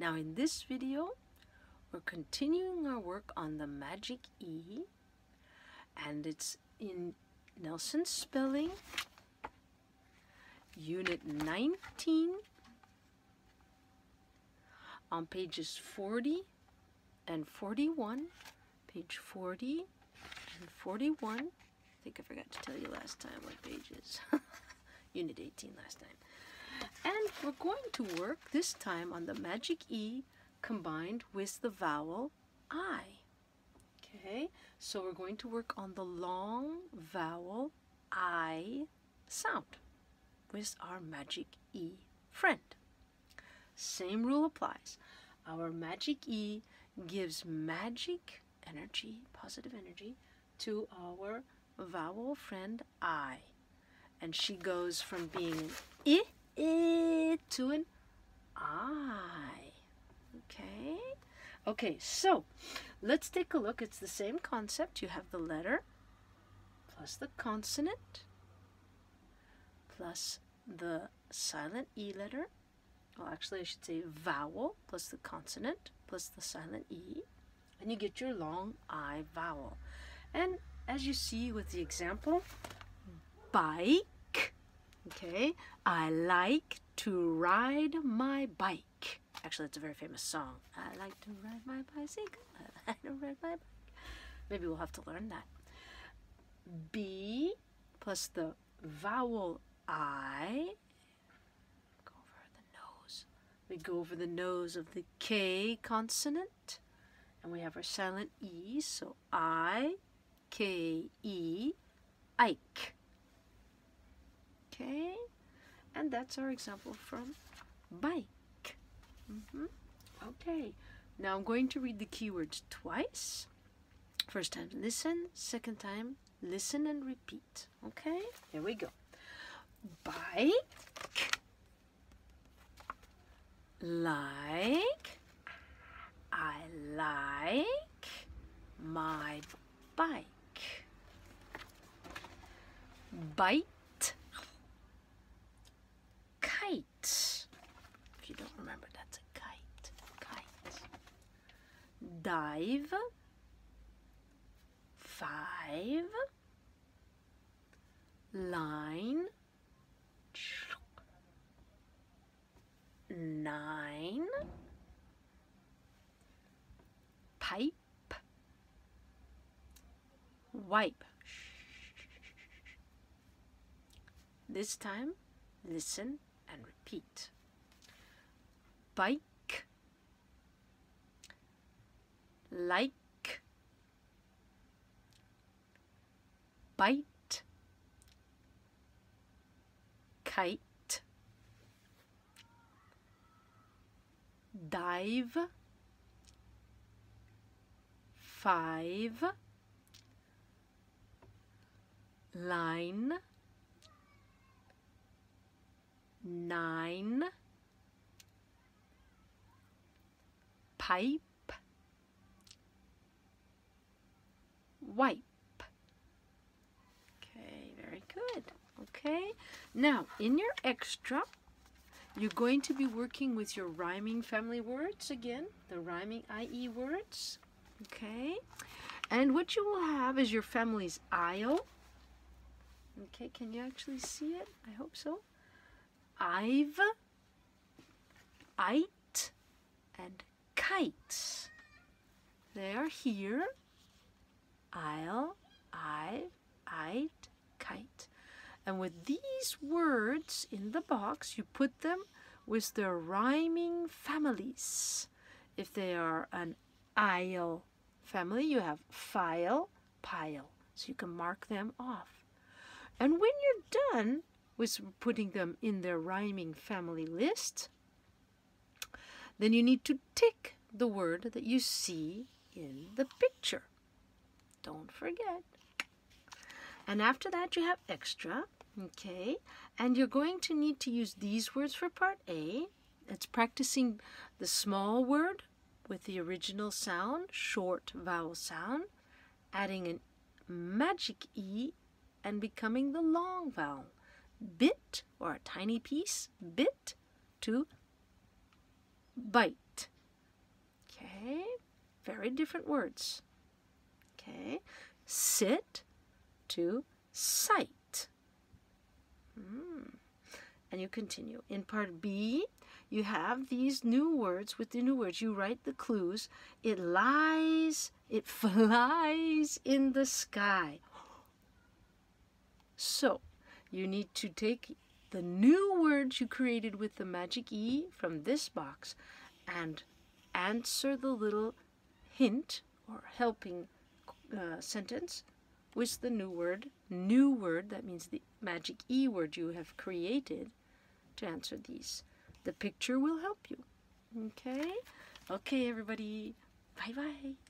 Now in this video, we're continuing our work on the magic E, and it's in Nelson Spelling, Unit 19, on pages 40 and 41, page 40 and 41. I think I forgot to tell you last time what pages. Unit 18 last time. And we're going to work this time on the magic E combined with the vowel I. Okay, so we're going to work on the long vowel I sound with our magic E friend. Same rule applies. Our magic E gives magic energy, positive energy, to our vowel friend I. And she goes from being an I I to an I. Okay? Okay, so let's take a look. It's the same concept. You have the letter plus the consonant plus the silent E letter. Well, actually, I should say vowel plus the consonant plus the silent E. And you get your long I vowel. And as you see with the example, bike Okay, I like to ride my bike. Actually, it's a very famous song. I like to ride my bicycle. I ride my bike. Maybe we'll have to learn that. B plus the vowel I. Go over the nose. We go over the nose of the K consonant. And we have our silent E. So I, K, E, Ike. Okay, and that's our example from bike. Mm -hmm. Okay, now I'm going to read the keywords twice. First time, listen. Second time, listen and repeat. Okay, here we go. Bike, like, I like my bike. Bite If you don't remember, that's a kite. Kite. Dive. Five. Line. Nine. Pipe. Wipe. This time, listen and repeat. Bike, like, bite, kite, dive, five, line, nine, pipe, wipe. Okay, very good. Okay, now in your extra, you're going to be working with your rhyming family words again, the rhyming IE words. Okay, and what you will have is your family's aisle. Okay, can you actually see it? I hope so. I've, Ite, and kites. They are here. I'll, I've, I'd, kite. And with these words in the box, you put them with their rhyming families. If they are an aisle family, you have file, pile. So you can mark them off. And when you're done, with putting them in their rhyming family list, then you need to tick the word that you see in the picture. Don't forget. And after that you have extra, okay? And you're going to need to use these words for part A. It's practicing the small word with the original sound, short vowel sound, adding a magic E and becoming the long vowel bit or a tiny piece, bit to bite. Okay, very different words. Okay, sit to site. Mm. And you continue. In part B, you have these new words. With the new words, you write the clues. It lies, it flies in the sky. So, you need to take the new words you created with the magic E from this box and answer the little hint or helping uh, sentence with the new word, new word, that means the magic E word you have created to answer these. The picture will help you. Okay? Okay, everybody. Bye bye.